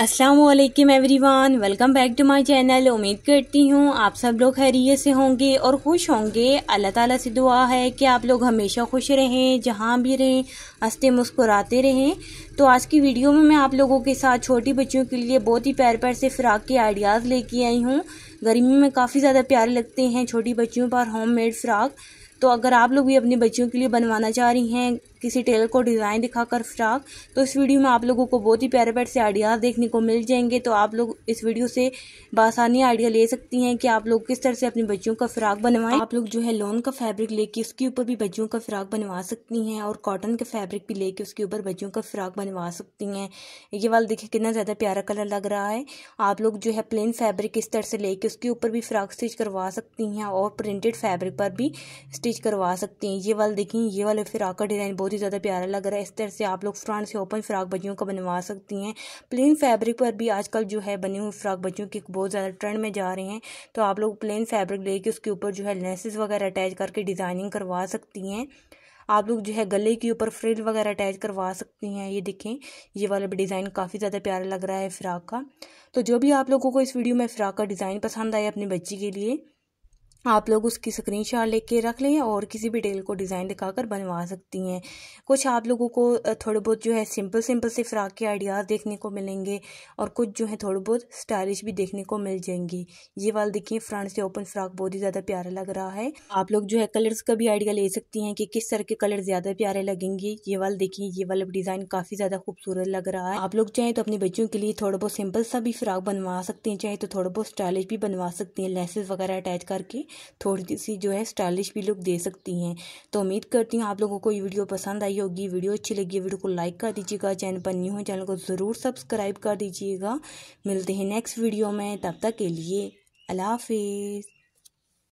Aslam everyone welcome back to my channel उम्मीद करती हूँ आप सब लोग खैरियत से होंगे और खुश होंगे। अल्लाह ताला से दुआ है कि आप लोग हमेशा खुश रहें, जहाँ भी रहें, हँसते मुस्कुराते रहें। तो आज की वीडियो में मैं आप लोगों के साथ छोटी बच्चियों के लिए बहुत ही प्यार प्यार से फ़्राक के आइडियाज़ लेके आई हूँ। गर्मी में काफ़ी ज़्यादा प्यारे लगते हैं छोटी बच्चियों पर होम मेड फ़्राक। तो अगर आप लोग भी अपने बच्चियों के लिए बनवाना चाह रही हैं किसी टेलर को डिज़ाइन दिखाकर फ्रॉक। तो इस वीडियो में आप लोगों को बहुत ही प्यारे प्यारे से आइडियाज़ देखने को मिल जाएँगे। तो आप लोग इस वीडियो से बासानी आइडिया ले सकती हैं कि आप लोग किस तरह से अपनी बच्चियों का फ्रॉक बनवाएँ। आप लोग जो है लोन का फैब्रिक लेके उसके ऊपर भी बच्चियों का फ्रॉक बनवा सकती हैं और कॉटन का फैब्रिक भी लेके उसके ऊपर बच्चियों का फ्रॉक बनवा सकती हैं। ये वाला देखिए कितना ज़्यादा प्यारा कलर लग रहा है। आप लोग जो है प्लेन फैब्रिक इस तरह से लेके उसके ऊपर भी फ्रॉक स्टिच करवा सकती हैं और प्रिंटेड फैब्रिक पर भी स्टिच करवा सकती हैं। ये वाला देखिए, ये वाले फ्रॉक का डिज़ाइन बहुत ही ज़्यादा प्यारा लग रहा है। इस तरह से आप लोग फ्रंट से ओपन फ्राक बच्चियों का बनवा सकती हैं। प्लेन फैब्रिक पर भी आजकल जो है बनी हुई फ्राक बच्चियों की बहुत ज़्यादा ट्रेंड में जा रहे हैं। तो आप लोग प्लेन फैब्रिक लेके उसके ऊपर जो है लेंसेज वगैरह अटैच करके डिज़ाइनिंग करवा सकती हैं। आप लोग जो है गले के ऊपर फ्रिल वगैरह अटैच करवा सकती हैं, ये देखें। ये वाला भी डिज़ाइन काफ़ी ज़्यादा प्यारा लग रहा है फ़्राक का। तो जो भी आप लोगों को इस वीडियो में फ़्राक का डिज़ाइन पसंद आए अपनी बच्ची के लिए आप लोग उसकी स्क्रीन शॉट लेके रख लें और किसी भी टेल को डिज़ाइन दिखाकर बनवा सकती हैं। कुछ आप लोगों को थोड़े बहुत जो है सिंपल सिंपल से फ़्राक के आइडियाज़ देखने को मिलेंगे और कुछ जो है थोड़े बहुत स्टाइलिश भी देखने को मिल जाएँगी। ये वाला देखिए फ्रंट से ओपन फ्रॉक बहुत ही ज़्यादा प्यारा लग रहा है। आप लोग जो है कलर्स का भी आइडिया ले सकती हैं कि किस तरह के कलर ज़्यादा प्यारे लगेंगे। ये वाला देखिए, ये वाला डिज़ाइन काफ़ी ज़्यादा खूबसूरत लग रहा है। आप लोग चाहें तो अपने बच्चों के लिए थोड़ा बहुत सिंपल सा भी फ्रॉक बनवा सकते हैं, चाहे तो थोड़ा बहुत स्टाइलिश भी बनवा सकती हैं लेसेस वगैरह अटैच करके। थोड़ी सी जो है स्टाइलिश भी लुक दे सकती हैं। तो उम्मीद करती हूँ आप लोगों को ये वीडियो पसंद आई होगी। वीडियो अच्छी लगी वीडियो को लाइक कर दीजिएगा। चैनल पर न्यू है, चैनल को ज़रूर सब्सक्राइब कर दीजिएगा। मिलते हैं नेक्स्ट वीडियो में। तब तक के लिए अल्लाह हाफिज़।